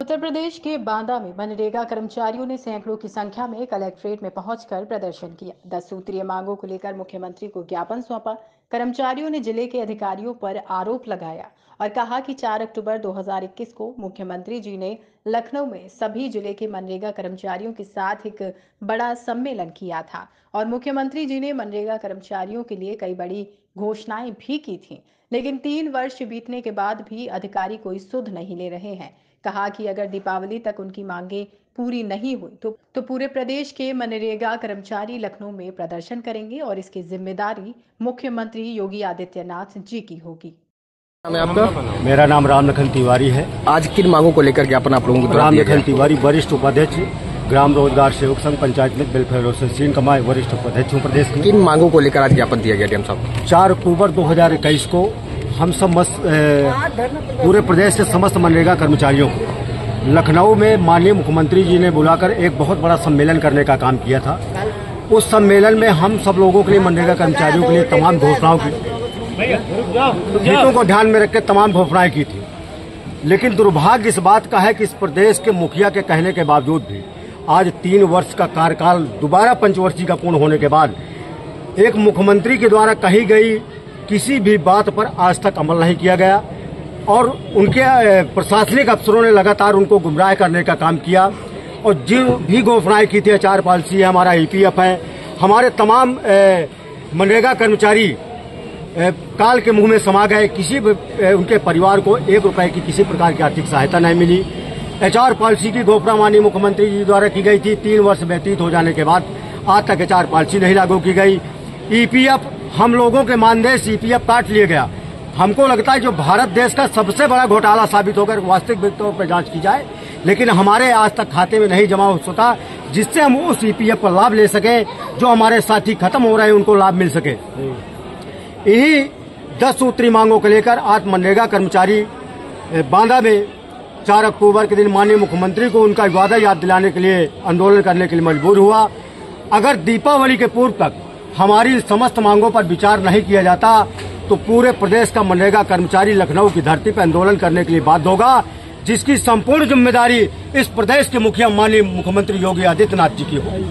उत्तर प्रदेश के बांदा में मनरेगा कर्मचारियों ने सैकड़ों की संख्या में कलेक्ट्रेट में पहुंचकर प्रदर्शन किया। दस सूत्रीय मांगों को लेकर मुख्यमंत्री को ज्ञापन सौंपा। कर्मचारियों ने ज़िले के अधिकारियों पर आरोप लगाया और कहा कि 4 अक्टूबर 2021 को मुख्यमंत्री जी ने लखनऊ में सभी ज़िले के मनरेगा कर्मचारियों के साथ एक बड़ा सम्मेलन किया था और मुख्यमंत्री जी ने मनरेगा कर्मचारियों के लिए कई बड़ी घोषणाएँ भी की थी। लेकिन तीन वर्ष बीतने के बाद भी अधिकारी कोई सुध नहीं ले रहे हैं। कहा कि अगर दीपावली तक उनकी मांगे पूरी नहीं हुई तो तो पूरे प्रदेश के मनरेगा कर्मचारी लखनऊ में प्रदर्शन करेंगे और इसकी ज़िम्मेदारी मुख्यमंत्री योगी आदित्यनाथ जी की होगी। नाम है आपका? मेरा नाम राम लखन तिवारी है। आज किन मांगों को लेकर ज्ञापन आप लोगों को राम लखन तिवारी वरिष्ठ उपाध्यक्ष ग्राम रोज़गार सेवक संघ पंचायत में वेलफेयर एसोसिएशन का मैं वरिष्ठ उपाध्यक्ष हूँ प्रदेश में। किन मांगों को लेकर आज ज्ञापन दिया गया डीएम साहब? चार अक्टूबर 2021 को हम ए, पूरे प्रदेश के समस्त मनरेगा कर्मचारियों को लखनऊ में माननीय मुख्यमंत्री जी ने बुलाकर एक बहुत बड़ा सम्मेलन करने का काम किया था। उस सम्मेलन में हम सब लोगों के लिए मनरेगा कर्मचारियों के लिए तमाम घोषणाओं की हितों को ध्यान में रखकर तमाम घोषणाएँ की थी। लेकिन दुर्भाग्य इस बात का है कि इस प्रदेश के मुखिया के कहने के बावजूद भी आज तीन वर्ष का कार्यकाल दोबारा पंचवर्षीय का पूर्ण होने के बाद एक मुख्यमंत्री के द्वारा कही गई किसी भी बात पर आज तक अमल नहीं किया गया और उनके प्रशासनिक अफसरों ने लगातार उनको गुमराह करने का काम किया। और जिन भी घोषणाएँ की थी आचार पॉलिसी है हमारा ईपीएफ है हमारे तमाम मनरेगा कर्मचारी काल के मुँह में समा गए किसी उनके परिवार को एक रुपए की किसी प्रकार की आर्थिक सहायता नहीं मिली। एचआर पॉलिसी की घोषणा माननीय मुख्यमंत्री जी द्वारा की गई थी। तीन वर्ष व्यतीत हो जाने के बाद आज तक एचआर पॉलिसी नहीं लागू की गई। ईपीएफ, हम लोगों के मानदेय ईपीएफ काट लिया गया। हमको लगता है जो भारत देश का सबसे बड़ा घोटाला साबित होकर वास्तविक तौर पर जाँच की जाए, लेकिन हमारे आज तक खाते में नहीं जमा हो सका, जिससे हम उस ईपीएफ का लाभ ले सके, जो हमारे साथी खत्म हो रहे हैं, उनको लाभ मिल सके। यही दस सूत्री मांगों को लेकर आज मनरेगा कर्मचारी बांदा में चार अक्टूबर के दिन माननीय मुख्यमंत्री को उनका वादा याद दिलाने के लिए आंदोलन करने के लिए मजबूर हुआ। अगर दीपावली के पूर्व तक हमारी समस्त मांगों पर विचार नहीं किया जाता तो पूरे प्रदेश का मनरेगा कर्मचारी लखनऊ की धरती पर आंदोलन करने के लिए बाध्य होगा, जिसकी संपूर्ण ज़िम्मेदारी इस प्रदेश के मुखिया माननीय मुख्यमंत्री योगी आदित्यनाथ जी की होगी।